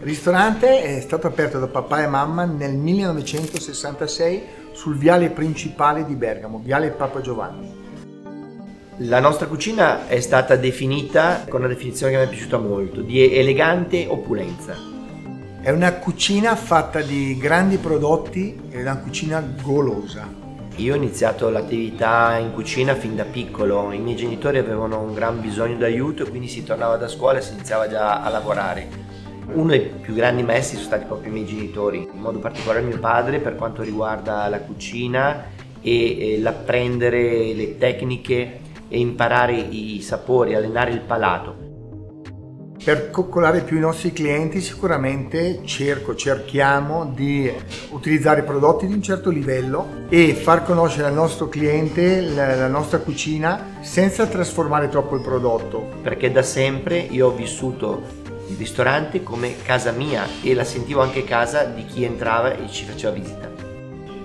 Il ristorante è stato aperto da papà e mamma nel 1966 sul viale principale di Bergamo, viale Papa Giovanni. La nostra cucina è stata definita con una definizione che mi è piaciuta molto, di elegante opulenza. È una cucina fatta di grandi prodotti, è una cucina golosa. Io ho iniziato l'attività in cucina fin da piccolo, i miei genitori avevano un gran bisogno d'aiuto e quindi si tornava da scuola e si iniziava già a lavorare. Uno dei più grandi maestri sono stati proprio i miei genitori, in modo particolare mio padre per quanto riguarda la cucina e l'apprendere le tecniche e imparare i sapori, allenare il palato. Per coccolare più i nostri clienti sicuramente cerco, cerchiamo di utilizzare prodotti di un certo livello e far conoscere al nostro cliente la, la nostra cucina senza trasformare troppo il prodotto. Perché da sempre io ho vissuto il ristorante come casa mia e la sentivo anche casa di chi entrava e ci faceva visita.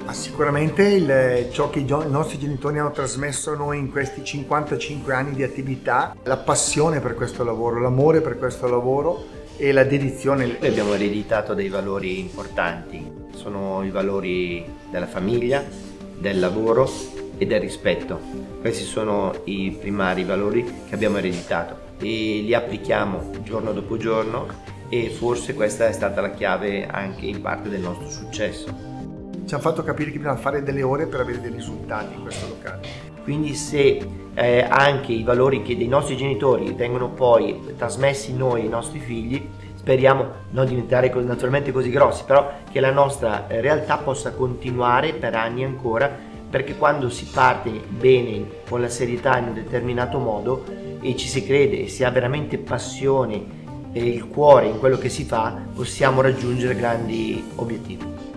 Ma sicuramente il, ciò che i, i nostri genitori hanno trasmesso a noi in questi 55 anni di attività, la passione per questo lavoro, l'amore per questo lavoro e la dedizione. Noi abbiamo ereditato dei valori importanti, sono i valori della famiglia, del lavoro e del rispetto. Questi sono i primari valori che abbiamo ereditato e li applichiamo giorno dopo giorno e forse questa è stata la chiave anche in parte del nostro successo ci hanno fatto capire che bisogna fare delle ore per avere dei risultati in questo locale. Quindi se eh, anche i valori che dei nostri genitori vengono poi trasmessi noi ai nostri figli, speriamo non diventare naturalmente così grossi, però che la nostra eh, realtà possa continuare per anni ancora, perché quando si parte bene con la serietà in un determinato modo e ci si crede e si ha veramente passione e il cuore in quello che si fa, possiamo raggiungere grandi obiettivi.